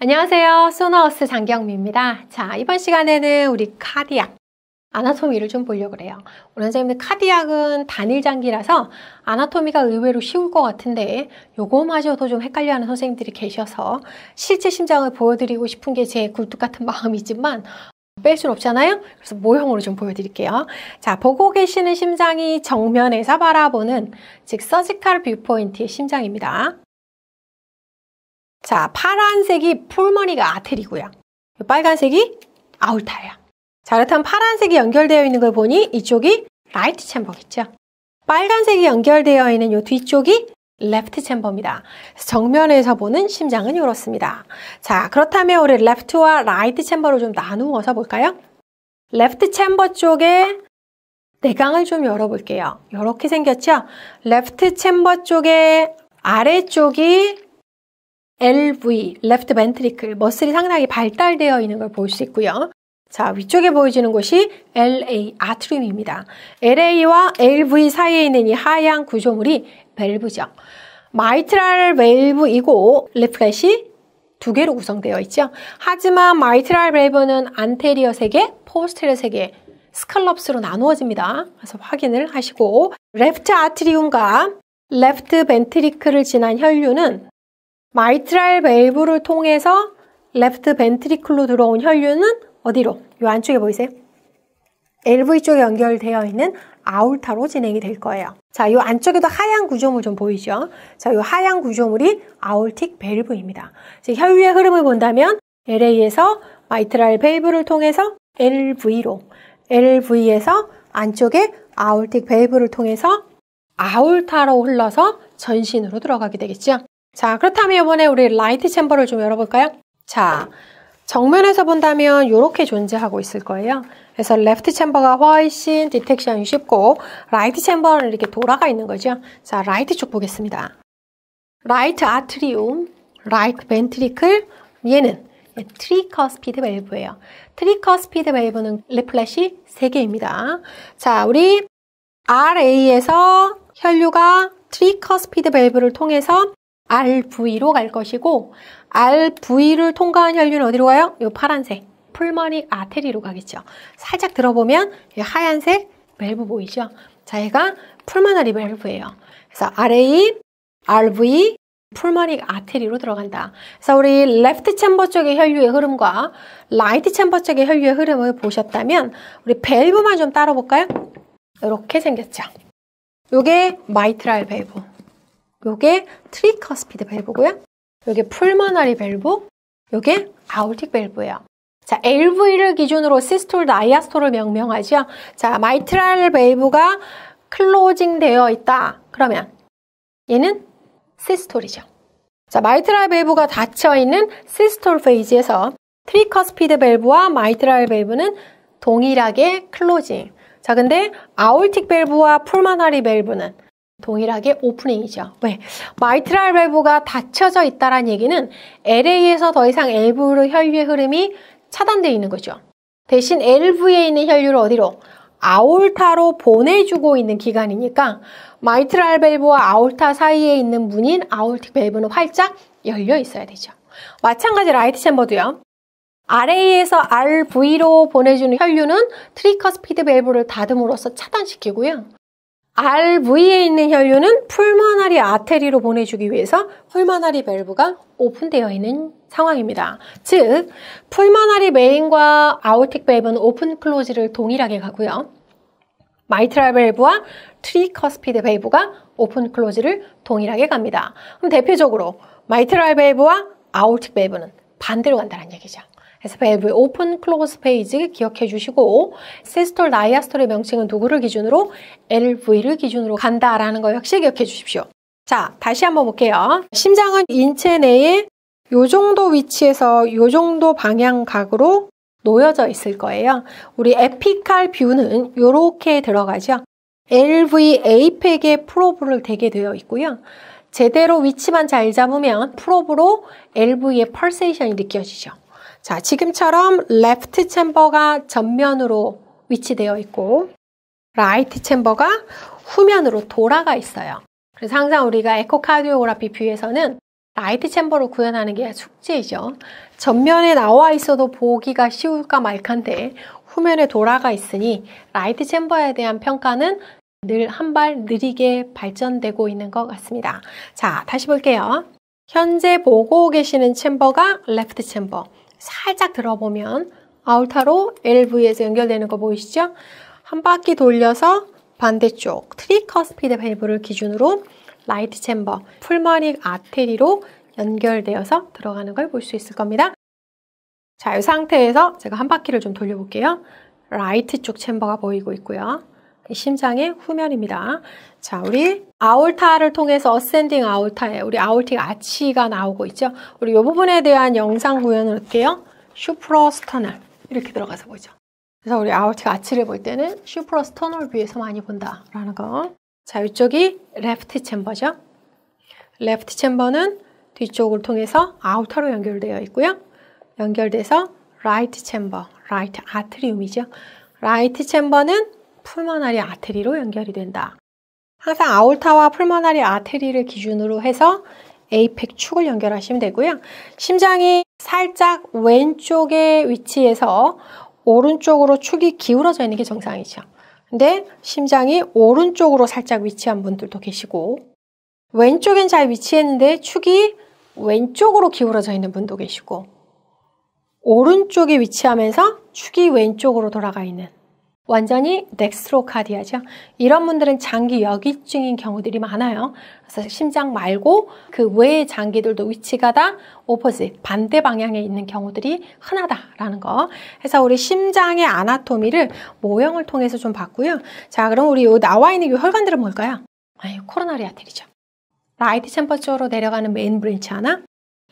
안녕하세요. 소나우스 장경미입니다. 자, 이번 시간에는 우리 cardiac, anatomy를 좀 보려고 그래요. 오늘 선생님들 cardiac은 단일 장기라서 anatomy가 의외로 쉬울 것 같은데 요거마저도 좀 헷갈려하는 선생님들이 계셔서 실제 심장을 보여드리고 싶은 게 제 굴뚝 같은 마음이지만 뺄 수는 없잖아요. 그래서 모형으로 좀 보여드릴게요. 자, 보고 계시는 심장이 정면에서 바라보는 즉 surgical viewpoint의 심장입니다. 자, 파란색이 pulmonary artery고요. 빨간색이 aorta예요. 자, 그렇다면 파란색이 연결되어 있는 걸 보니 이쪽이 right chamber겠죠. 빨간색이 연결되어 있는 이 뒤쪽이 left chamber입니다. 정면에서 보는 심장은 이렇습니다. 자, 그렇다면 우리 left와 right chamber를 좀 나누어서 볼까요? left chamber 쪽에 내강을 좀 열어볼게요. 이렇게 생겼죠? left chamber 쪽에 아래쪽이 LV, left ventricle, muscle이 상당히 발달되어 있는 걸 볼 수 있고요. 자, 위쪽에 보여지는 곳이 LA, atrium입니다. LA와 LV 사이에 있는 이 하얀 구조물이 밸브죠. mitral valve이고 leaflet이 두 개로 구성되어 있죠. 하지만 mitral valve는 anterior 3개, posterior 3개, 스칼럽스로 나누어집니다. 그래서 확인을 하시고 left atrium과 left ventricle을 지난 혈류는 mitral valve를 통해서 left ventricle로 들어온 혈류는 어디로? 이 안쪽에 보이세요? LV 쪽에 연결되어 있는 aorta로 진행이 될 거예요. 자, 이 안쪽에도 하얀 구조물 좀 보이죠? 자, 이 하얀 구조물이 aortic valve입니다. 혈류의 흐름을 본다면 LA에서 mitral valve를 통해서 LV로, LV에서 안쪽에 aortic valve를 통해서 aorta로 흘러서 전신으로 들어가게 되겠죠? 자, 그렇다면 이번에 우리 right chamber를 좀 열어볼까요? 자, 정면에서 본다면 이렇게 존재하고 있을 거예요. 그래서 left chamber가 훨씬 detection이 쉽고 right chamber는 이렇게 돌아가 있는 거죠. 자, right 쪽 보겠습니다. right atrium, right ventricle, 얘는 tricuspid 밸브예요. tricuspid 밸브는 leaflet이 3개입니다. 자, 우리 RA에서 혈류가 tricuspid 밸브를 통해서 RV로 갈 것이고 RV를 통과한 혈류는 어디로 가요? 이 파란색 pulmonary artery로 가겠죠. 살짝 들어보면 하얀색 밸브 보이죠? 자, 얘가 pulmonary 밸브예요. 그래서 RA, RV, pulmonary artery로 들어간다. 그래서 우리 left chamber 쪽의 혈류의 흐름과 right chamber 쪽의 혈류의 흐름을 보셨다면 우리 밸브만 좀 따라 볼까요? 이렇게 생겼죠. 요게 mitral 밸브. 요게 tricuspid 밸브고요. 요게 pulmonary 밸브, 요게 aortic 밸브예요. 자, LV를 기준으로 systole, diastole을 명명하죠. 자, mitral 밸브가 closing 되어 있다. 그러면 얘는 systole이죠. 자, mitral 밸브가 닫혀 있는 systole phase에서 tricuspid 밸브와 mitral 밸브는 동일하게 closing. 자, 근데 aortic 밸브와 pulmonary 밸브는 동일하게 opening이죠. 왜? mitral 밸브가 닫혀져 있다는 얘기는 LA에서 더 이상 LV로 혈류의 흐름이 차단되어 있는 거죠. 대신 LV에 있는 혈류를 어디로? aorta로 보내주고 있는 기간이니까 mitral 밸브와 aorta 사이에 있는 문인 aortic 밸브는 활짝 열려 있어야 되죠. 마찬가지 right chamber도요. RA에서 RV로 보내주는 혈류는 tricuspid 밸브를 닫음으로써 차단시키고요. RV에 있는 혈류는 pulmonary artery로 보내주기 위해서 pulmonary 밸브가 오픈되어 있는 상황입니다. 즉, pulmonary 메인과 aortic 밸브는 open close를 동일하게 가고요. mitral 밸브와 tricuspid 밸브가 open close를 동일하게 갑니다. 그럼 대표적으로 mitral 밸브와 aortic 밸브는 반대로 간다는 얘기죠. 그래서 밸브의 open close phase 기억해 주시고 systole diastole의 명칭은 도구를 기준으로 LV를 기준으로 간다라는 거 역시 기억해 주십시오. 자, 다시 한번 볼게요. 심장은 인체 내에 요 정도 위치에서 요 정도 방향 각으로 놓여져 있을 거예요. 우리 에피칼 뷰는 이렇게 들어가죠. LV apex에 probe를 대게 되어 있고요. 제대로 위치만 잘 잡으면 probe로 LV의 pulsation이 느껴지죠. 자, 지금처럼 left chamber가 전면으로 위치되어 있고 right chamber가 후면으로 돌아가 있어요. 그래서 항상 우리가 echocardiography view에서는 right chamber로 구현하는 게 숙제이죠. 전면에 나와 있어도 보기가 쉬울까 말까인데 후면에 돌아가 있으니 right chamber에 대한 평가는 늘 한 발 느리게 발전되고 있는 것 같습니다. 자, 다시 볼게요. 현재 보고 계시는 chamber가 left chamber. 살짝 들어보면 aorta로 LV에서 연결되는 거 보이시죠? 한 바퀴 돌려서 반대쪽 tricuspid 밸브를 기준으로 right chamber, pulmonary artery로 연결되어서 들어가는 걸 볼 수 있을 겁니다. 자, 이 상태에서 제가 한 바퀴를 좀 돌려볼게요. right 쪽 chamber가 보이고 있고요. 심장의 후면입니다. 자, 우리 aorta를 통해서 ascending aorta에 우리 aortic arch가 나오고 있죠. 우리 이 부분에 대한 영상 구현을 할게요. suprasternal 이렇게 들어가서 보죠. 그래서 우리 aortic arch를 볼 때는 suprasternal view에서 많이 본다라는 거. 자, 이쪽이 left chamber죠. Left chamber는 뒤쪽을 통해서 aorta로 연결되어 있고요. 연결돼서 right chamber, right atrium이죠. Right chamber는 pulmonary artery로 연결이 된다. 항상 aorta와 pulmonary artery를 기준으로 해서 에이펙 축을 연결하시면 되고요. 심장이 살짝 왼쪽에 위치해서 오른쪽으로 축이 기울어져 있는 게 정상이죠. 근데 심장이 오른쪽으로 살짝 위치한 분들도 계시고 왼쪽엔 잘 위치했는데 축이 왼쪽으로 기울어져 있는 분도 계시고 오른쪽에 위치하면서 축이 왼쪽으로 돌아가 있는 완전히 넥스트로카디아죠. 이런 분들은 장기 역위증인 경우들이 많아요. 그래서 심장 말고 그 외의 장기들도 위치가 다 opposite, 반대 방향에 있는 경우들이 흔하다라는 거. 그래서 우리 심장의 anatomy를 모형을 통해서 좀 봤고요. 자, 그럼 우리 요 나와 있는 이 혈관들은 뭘까요? 아유, coronary artery죠. Right chamber 쪽으로 내려가는 main branch 하나,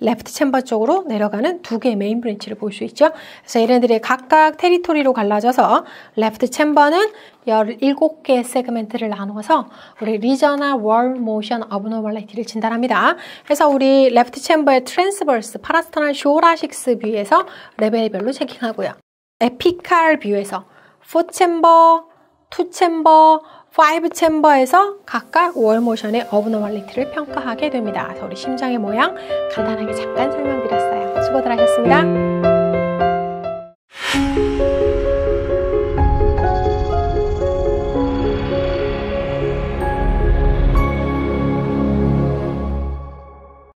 left chamber 쪽으로 내려가는 두 개의 main branch를 볼 수 있죠. 그래서 얘네들이 각각 territory로 갈라져서 Left chamber는 17개의 segment를 나누어서 우리 regional wall motion abnormality를 진단합니다. 그래서 우리 left chamber의 transverse parasternal short axis view에서 레벨별로 체킹하고요. 에피칼 뷰에서 4챔버, 2챔버, 5 챔버에서 각각 월 모션의 어브노멀리티를 평가하게 됩니다. 그래서 우리 심장의 모양 간단하게 잠깐 설명드렸어요. 수고들 하셨습니다.